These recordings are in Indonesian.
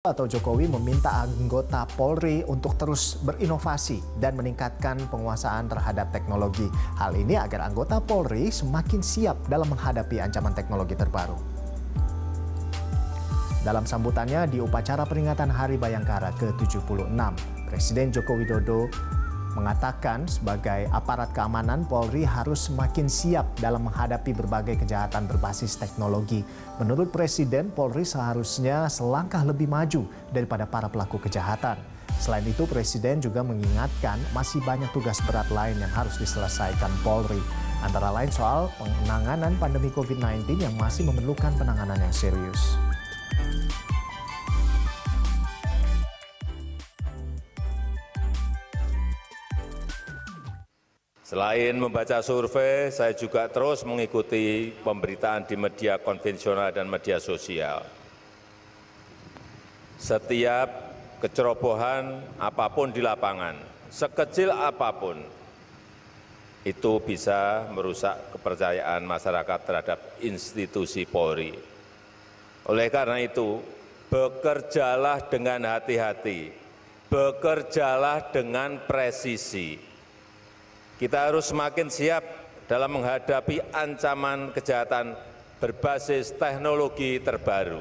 atau Jokowi meminta anggota Polri untuk terus berinovasi dan meningkatkan penguasaan terhadap teknologi. Hal ini agar anggota Polri semakin siap dalam menghadapi ancaman teknologi terbaru. Dalam sambutannya di upacara peringatan Hari Bayangkara ke-76, Presiden Joko Widodo mengatakan sebagai aparat keamanan Polri harus semakin siap dalam menghadapi berbagai kejahatan berbasis teknologi. Menurut Presiden, Polri seharusnya selangkah lebih maju daripada para pelaku kejahatan. Selain itu, Presiden juga mengingatkan masih banyak tugas berat lain yang harus diselesaikan Polri. Antara lain soal penanganan pandemi COVID-19 yang masih memerlukan penanganan yang serius. Selain membaca survei, saya juga terus mengikuti pemberitaan di media konvensional dan media sosial. Setiap kecerobohan apa pun di lapangan, sekecil apa pun, itu bisa merusak kepercayaan masyarakat terhadap institusi Polri. Oleh karena itu, bekerjalah dengan hati-hati, bekerjalah dengan presisi kita harus semakin siap dalam menghadapi ancaman kejahatan berbasis teknologi terbaru.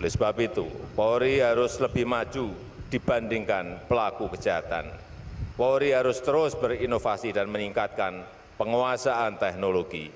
Oleh sebab itu, Polri harus lebih maju dibandingkan pelaku kejahatan. Polri harus terus berinovasi dan meningkatkan penguasaan teknologi